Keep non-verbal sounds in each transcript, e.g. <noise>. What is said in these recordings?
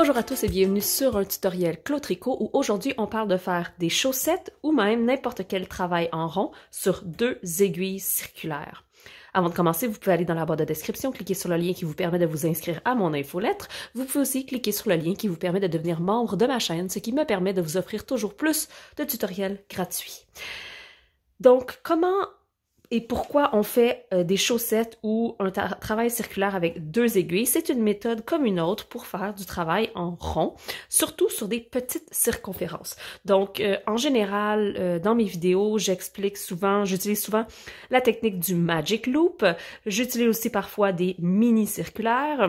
Bonjour à tous et bienvenue sur un tutoriel Claude Tricot où aujourd'hui on parle de faire des chaussettes ou même n'importe quel travail en rond sur deux aiguilles circulaires. Avant de commencer, vous pouvez aller dans la barre de description, cliquer sur le lien qui vous permet de vous inscrire à mon infolettre. Vous pouvez aussi cliquer sur le lien qui vous permet de devenir membre de ma chaîne, ce qui me permet de vous offrir toujours plus de tutoriels gratuits. Donc, comment et pourquoi on fait euh, des chaussettes ou un travail circulaire avec deux aiguilles? C'est une méthode comme une autre pour faire du travail en rond, surtout sur des petites circonférences. Donc, euh, en général, euh, dans mes vidéos, j'explique souvent, j'utilise souvent la technique du magic loop. J'utilise aussi parfois des mini circulaires.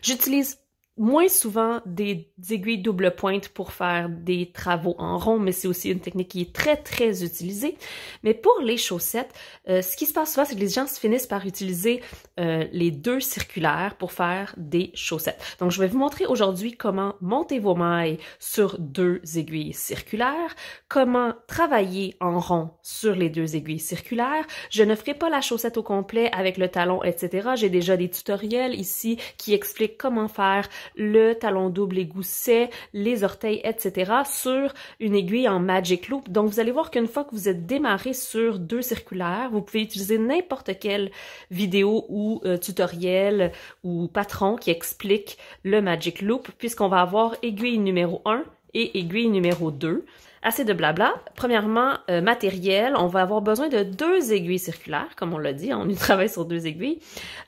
J'utilise moins souvent des, aiguilles double pointe pour faire des travaux en rond, mais c'est aussi une technique qui est très, très utilisée. Mais pour les chaussettes, euh, ce qui se passe souvent, c'est que les gens se finissent par utiliser euh, les deux circulaires pour faire des chaussettes. Donc, je vais vous montrer aujourd'hui comment monter vos mailles sur deux aiguilles circulaires, comment travailler en rond sur les deux aiguilles circulaires. Je ne ferai pas la chaussette au complet avec le talon, etc. J'ai déjà des tutoriels ici qui expliquent comment faire le talon double, les goussets, les orteils, etc. sur une aiguille en Magic Loop. Donc, vous allez voir qu'une fois que vous êtes démarré sur deux circulaires, vous pouvez utiliser n'importe quelle vidéo ou euh, tutoriel ou patron qui explique le Magic Loop, puisqu'on va avoir aiguille numéro 1 et aiguille numéro 2. Assez de blabla. Premièrement, euh, matériel, on va avoir besoin de deux aiguilles circulaires, comme on l'a dit, on y <laughs> travaille sur deux aiguilles,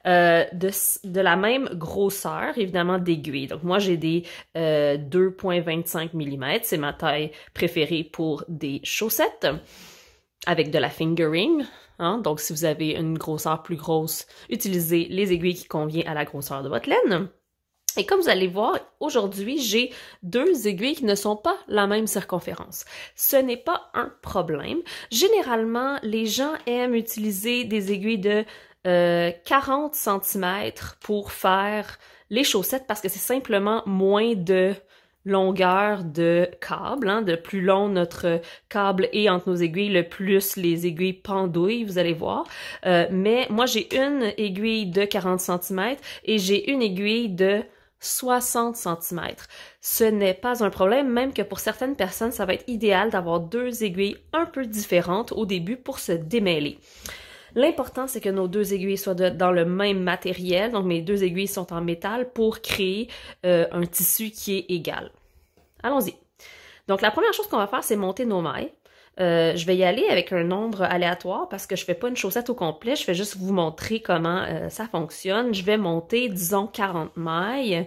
euh, de, de, la même grosseur, évidemment, d'aiguilles. Donc moi, j'ai des 2.25 euh, mm, c'est ma taille préférée pour des chaussettes, avec de la fingering. Hein? Donc si vous avez une grosseur plus grosse, utilisez les aiguilles qui conviennent à la grosseur de votre laine. Et comme vous allez voir, aujourd'hui, j'ai deux aiguilles qui ne sont pas la même circonférence. Ce n'est pas un problème. Généralement, les gens aiment utiliser des aiguilles de 40 euh, cm pour faire les chaussettes parce que c'est simplement moins de longueur de câble, hein, de plus long notre câble est entre nos aiguilles, le plus les aiguilles pendouillent, vous allez voir. Euh, mais moi, j'ai une aiguille de 40 cm et j'ai une aiguille de 60 cm. Ce n'est pas un problème, même que pour certaines personnes, ça va être idéal d'avoir deux aiguilles un peu différentes au début pour se démêler. L'important, c'est que nos deux aiguilles soient dans le même matériel, donc mes deux aiguilles sont en métal pour créer euh, un tissu qui est égal. Allons-y. Donc la première chose qu'on va faire, c'est monter nos mailles. Euh, je vais y aller avec un nombre aléatoire parce que je fais pas une chaussette au complet, je vais juste vous montrer comment euh, ça fonctionne. Je vais monter, disons, 40 mailles.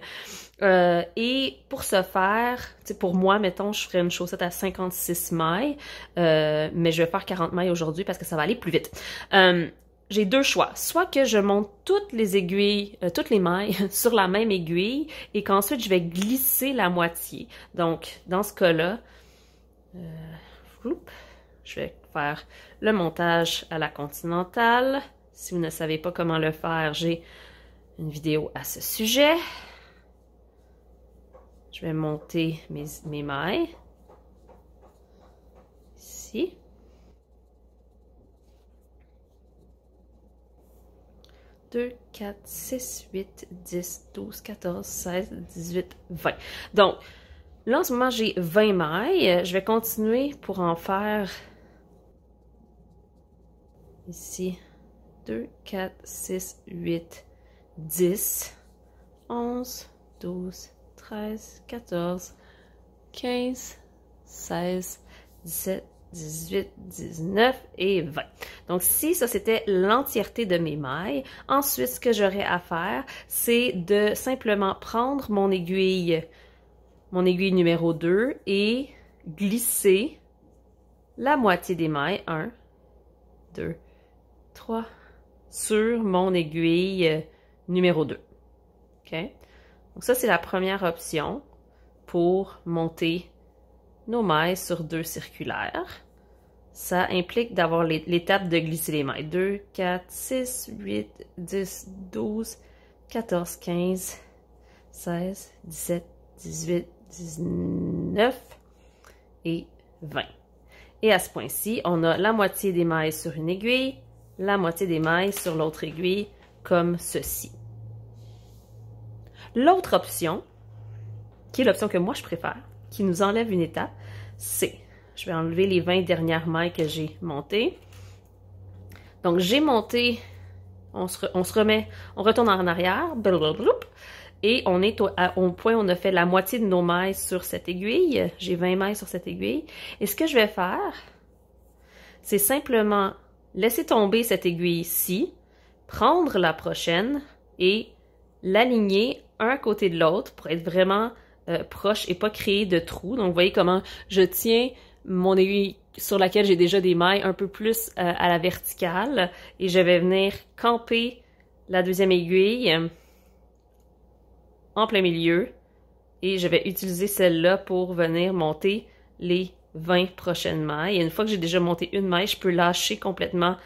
Euh, et pour ce faire, pour moi, mettons, je ferais une chaussette à 56 mailles, mais je vais faire 40 mailles aujourd'hui parce que ça va aller plus vite. j'ai deux choix. Soit que je monte toutes les aiguilles, toutes les mailles <laughs> sur la même aiguille et qu'ensuite je vais glisser la moitié. Donc, dans ce cas-là, je vais faire le montage à la continentale. Si vous ne savez pas comment le faire, j'ai une vidéo à ce sujet. Je vais monter mes, mailles. Ici. Deux, quatre, six, huit, dix, douze, quatorze, seize, dix-huit, vingt. Donc, Là, en ce moment, j'ai 20 mailles. Je vais continuer pour en faire ici 2, 4, 6, 8, 10, 11, 12, 13, 14, 15, 16, 17, 18, 19 et 20. Donc, si ça, c'était l'entièreté de mes mailles, ensuite, ce que j'aurais à faire, c'est de simplement prendre mon aiguille mon aiguille numéro 2 et glisser la moitié des mailles, 1, 2, 3, sur mon aiguille numéro 2. OK? Donc ça, c'est la première option pour monter nos mailles sur deux circulaires. Ça implique d'avoir l'étape de glisser les mailles. 2, 4, 6, 8, 10, 12, 14, 15, 16, 17, 18, 19 et 20. Et à ce point-ci, on a la moitié des mailles sur une aiguille, la moitié des mailles sur l'autre aiguille, comme ceci. L'autre option, qui est l'option que moi je préfère, qui nous enlève une étape, c'est, je vais enlever les 20 dernières mailles que j'ai montées. Donc j'ai monté, on se, remet, on retourne en arrière, et on est au, au, point où on a fait la moitié de nos mailles sur cette aiguille. J'ai 20 mailles sur cette aiguille. Et ce que je vais faire, c'est simplement laisser tomber cette aiguille ici, prendre la prochaine et l'aligner un côté de l'autre pour être vraiment euh, proche et pas créer de trous. Donc, vous voyez comment je tiens mon aiguille sur laquelle j'ai déjà des mailles un peu plus euh, à la verticale et je vais venir camper la deuxième aiguille en plein milieu et je vais utiliser celle-là pour venir monter les 20 prochaines mailles. Et une fois que j'ai déjà monté une maille, je peux lâcher complètement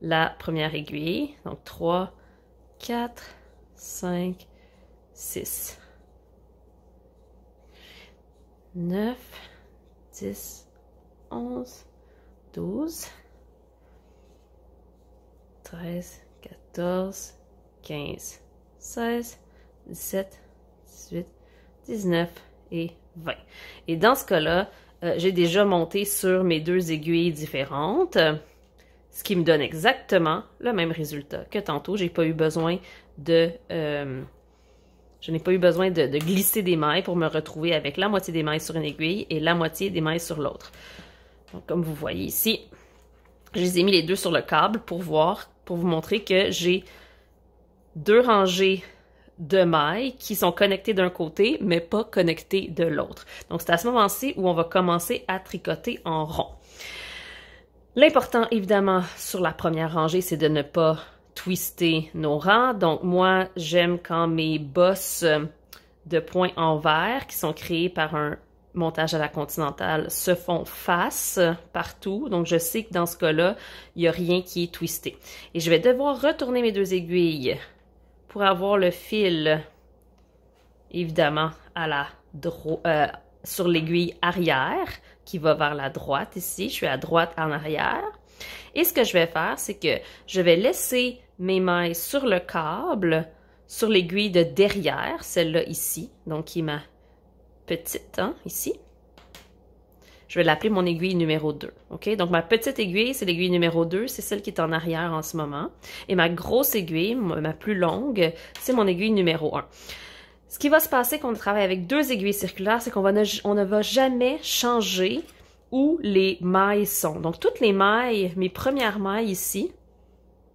la première aiguille. Donc 3, 4, 5, 6, 9, 10, 11, 12, 13, 14, 15, 16, 17, 18, 19 et 20. Et dans ce cas-là, euh, j'ai déjà monté sur mes deux aiguilles différentes, ce qui me donne exactement le même résultat que tantôt. J'ai pas eu besoin de... Euh, je n'ai pas eu besoin de, glisser des mailles pour me retrouver avec la moitié des mailles sur une aiguille et la moitié des mailles sur l'autre. Donc, comme vous voyez ici, je les ai mis les deux sur le câble pour voir, pour vous montrer que j'ai deux rangées de mailles qui sont connectées d'un côté, mais pas connectées de l'autre. Donc, c'est à ce moment-ci où on va commencer à tricoter en rond. L'important, évidemment, sur la première rangée, c'est de ne pas twister nos rangs. Donc, moi, j'aime quand mes bosses de points en verre qui sont créés par un montage à la continentale se font face partout. Donc, je sais que dans ce cas-là, il n'y a rien qui est twisté. Et je vais devoir retourner mes deux aiguilles pour avoir le fil, évidemment, à la euh, sur l'aiguille arrière qui va vers la droite ici. Je suis à droite en arrière. Et ce que je vais faire, c'est que je vais laisser mes mailles sur le câble, sur l'aiguille de derrière, celle-là ici, donc qui est ma petite, hein, ici. Je vais l'appeler mon aiguille numéro 2. OK? Donc, ma petite aiguille, c'est l'aiguille numéro 2. C'est celle qui est en arrière en ce moment. Et ma grosse aiguille, ma plus longue, c'est mon aiguille numéro 1. Ce qui va se passer quand on travaille avec deux aiguilles circulaires, c'est qu'on on ne va jamais changer où les mailles sont. Donc, toutes les mailles, mes premières mailles ici,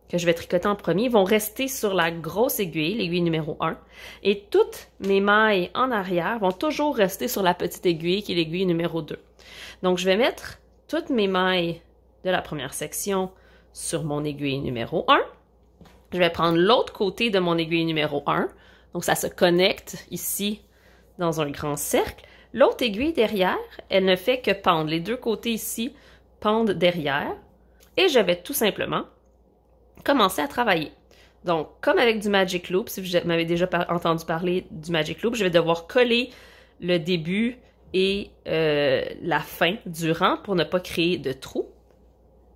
que je vais tricoter en premier, vont rester sur la grosse aiguille, l'aiguille numéro 1. Et toutes mes mailles en arrière vont toujours rester sur la petite aiguille, qui est l'aiguille numéro 2. Donc, je vais mettre toutes mes mailles de la première section sur mon aiguille numéro 1. Je vais prendre l'autre côté de mon aiguille numéro 1. Donc, ça se connecte ici dans un grand cercle. L'autre aiguille derrière, elle ne fait que pendre. Les deux côtés ici pendent derrière. Et je vais tout simplement commencer à travailler. Donc, comme avec du Magic Loop, si vous m'avez déjà entendu parler du Magic Loop, je vais devoir coller le début et euh, la fin du rang pour ne pas créer de trous.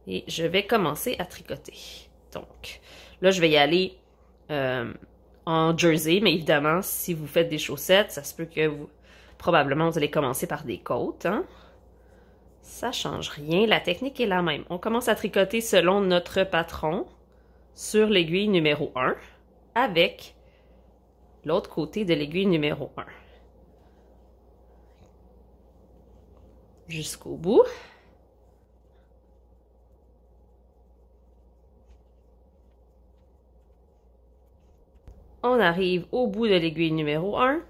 Et je vais commencer à tricoter. Donc, là, je vais y aller euh, en jersey, mais évidemment, si vous faites des chaussettes, ça se peut que vous, probablement, vous allez commencer par des côtes. Hein? Ça change rien, la technique est la même. On commence à tricoter selon notre patron sur l'aiguille numéro 1 avec l'autre côté de l'aiguille numéro 1. Jusqu'au bout. On arrive au bout de l'aiguille numéro 1.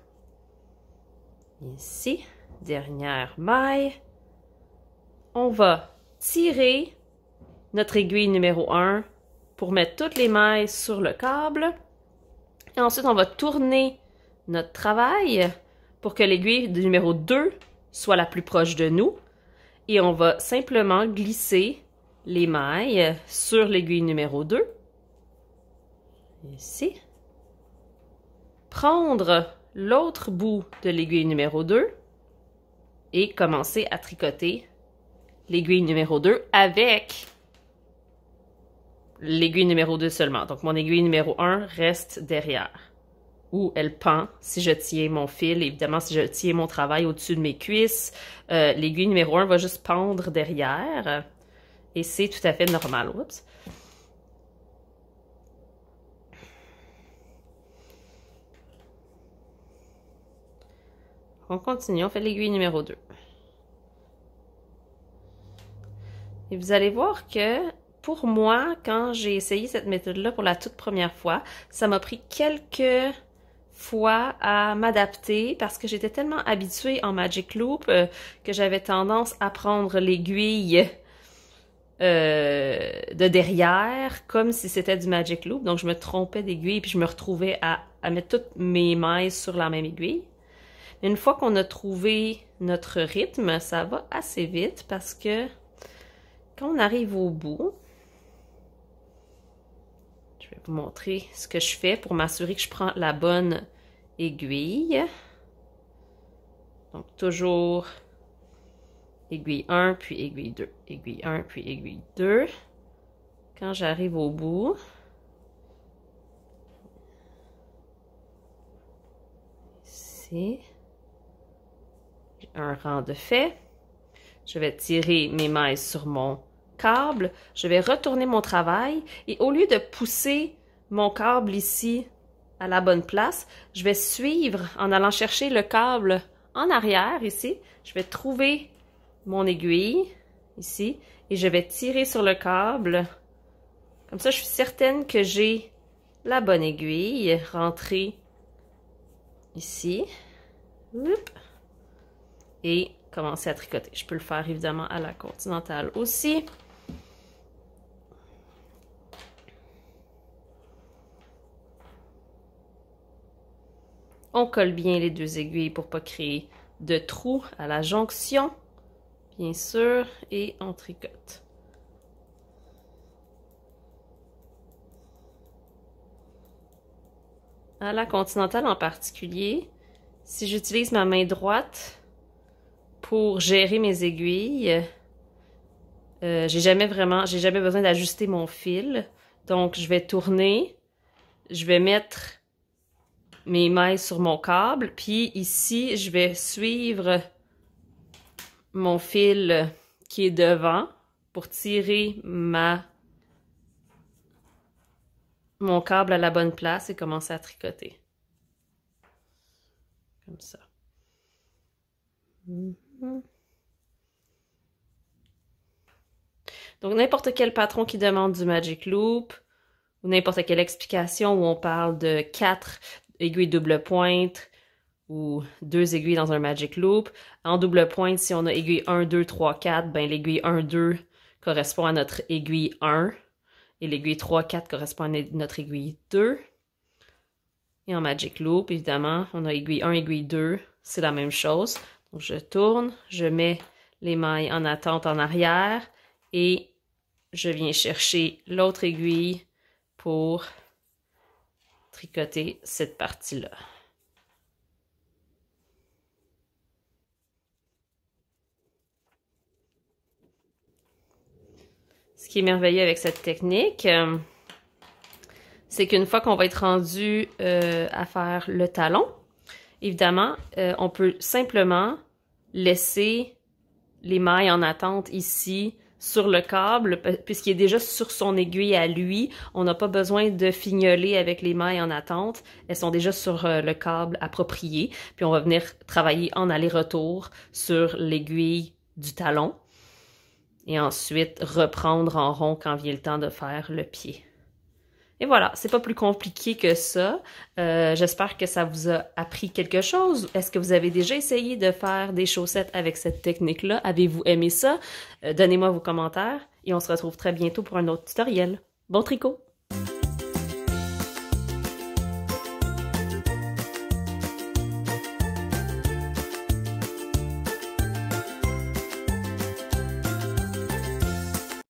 Ici, dernière maille. On va tirer notre aiguille numéro 1 pour mettre toutes les mailles sur le câble. Et ensuite, on va tourner notre travail pour que l'aiguille numéro 2 soit la plus proche de nous. Et on va simplement glisser les mailles sur l'aiguille numéro 2. Ici. Prendre l'autre bout de l'aiguille numéro 2 et commencer à tricoter l'aiguille numéro 2 avec l'aiguille numéro 2 seulement. Donc mon aiguille numéro 1 reste derrière ou elle pend si je tiens mon fil. Évidemment, si je tiens mon travail au-dessus de mes cuisses, euh, l'aiguille numéro 1 va juste pendre derrière. Et c'est tout à fait normal. On continue, on fait l'aiguille numéro 2. Et vous allez voir que pour moi, quand j'ai essayé cette méthode-là pour la toute première fois, ça m'a pris quelques fois à m'adapter parce que j'étais tellement habituée en Magic Loop euh, que j'avais tendance à prendre l'aiguille euh, de derrière comme si c'était du Magic Loop. Donc je me trompais d'aiguille puis je me retrouvais à, à mettre toutes mes mailles sur la même aiguille. Une fois qu'on a trouvé notre rythme, ça va assez vite parce que quand on arrive au bout, je vais vous montrer ce que je fais pour m'assurer que je prends la bonne aiguille. Donc toujours aiguille 1, puis aiguille 2, aiguille 1, puis aiguille 2. Quand j'arrive au bout, ici, un rang de fait. Je vais tirer mes mailles sur mon câble. Je vais retourner mon travail et au lieu de pousser mon câble ici à la bonne place, je vais suivre en allant chercher le câble en arrière ici. Je vais trouver mon aiguille ici et je vais tirer sur le câble. Comme ça, je suis certaine que j'ai la bonne aiguille rentrée ici et commencer à tricoter. Je peux le faire évidemment à la continentale aussi. On colle bien les deux aiguilles pour pas créer de trous à la jonction, bien sûr, et on tricote. À la continentale en particulier, si j'utilise ma main droite, pour gérer mes aiguilles, euh, j'ai jamais vraiment, j'ai jamais besoin d'ajuster mon fil. Donc, je vais tourner, je vais mettre mes mailles sur mon câble, puis ici, je vais suivre mon fil qui est devant pour tirer ma mon câble à la bonne place et commencer à tricoter. Comme ça. Donc, n'importe quel patron qui demande du Magic Loop, ou n'importe quelle explication où on parle de quatre aiguilles double pointe, ou deux aiguilles dans un Magic Loop. En double pointe, si on a aiguille 1, 2, 3, 4, ben l'aiguille 1, 2 correspond à notre aiguille 1, et l'aiguille 3, 4 correspond à notre aiguille 2. Et en Magic Loop, évidemment, on a aiguille 1, aiguille 2, c'est la même chose je tourne, je mets les mailles en attente en arrière et je viens chercher l'autre aiguille pour tricoter cette partie-là. Ce qui est merveilleux avec cette technique, euh, c'est qu'une fois qu'on va être rendu euh, à faire le talon, évidemment, euh, on peut simplement laisser les mailles en attente ici sur le câble, puisqu'il est déjà sur son aiguille à lui. On n'a pas besoin de fignoler avec les mailles en attente. Elles sont déjà sur euh, le câble approprié. Puis on va venir travailler en aller-retour sur l'aiguille du talon. Et ensuite reprendre en rond quand vient le temps de faire le pied. Et voilà, c'est pas plus compliqué que ça. Euh, j'espère que ça vous a appris quelque chose. Est-ce que vous avez déjà essayé de faire des chaussettes avec cette technique-là? Avez-vous aimé ça? Euh, donnez-moi vos commentaires et on se retrouve très bientôt pour un autre tutoriel. Bon tricot!